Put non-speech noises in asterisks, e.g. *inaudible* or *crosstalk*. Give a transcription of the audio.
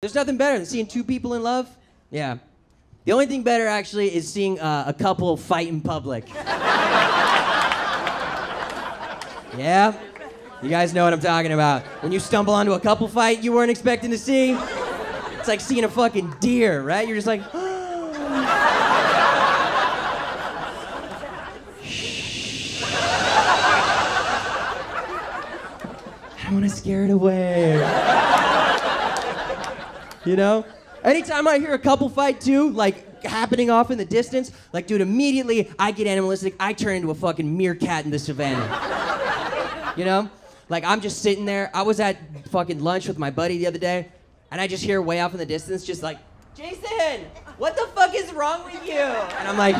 There's nothing better than seeing two people in love. Yeah. The only thing better, actually, is seeing uh, a couple fight in public. *laughs* yeah? You guys know what I'm talking about. When you stumble onto a couple fight you weren't expecting to see, it's like seeing a fucking deer, right? You're just like, *gasps* I don't want to scare it away. You know? Anytime I hear a couple fight too, like happening off in the distance, like dude, immediately I get animalistic. I turn into a fucking meerkat in the savannah. you know? Like I'm just sitting there. I was at fucking lunch with my buddy the other day, and I just hear way off in the distance, just like, Jason, what the fuck is wrong with you? And I'm like,